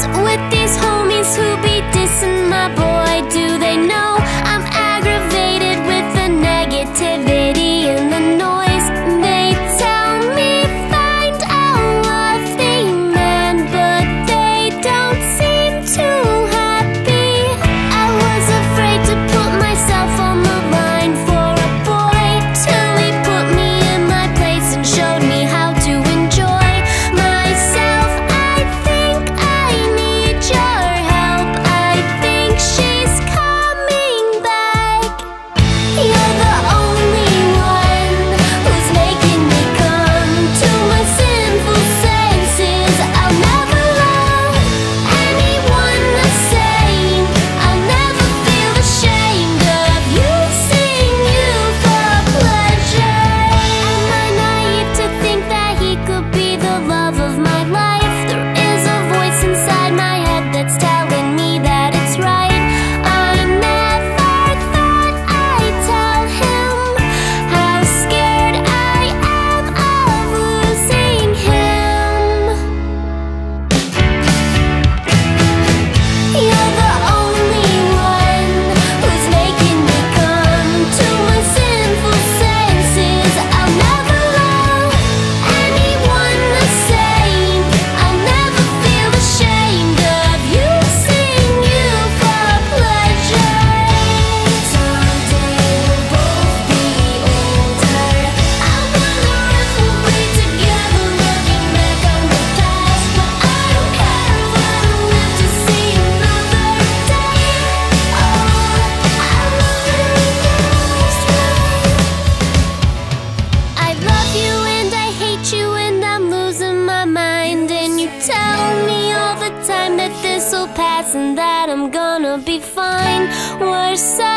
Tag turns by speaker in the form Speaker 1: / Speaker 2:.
Speaker 1: It's and that I'm gonna be fine. We're so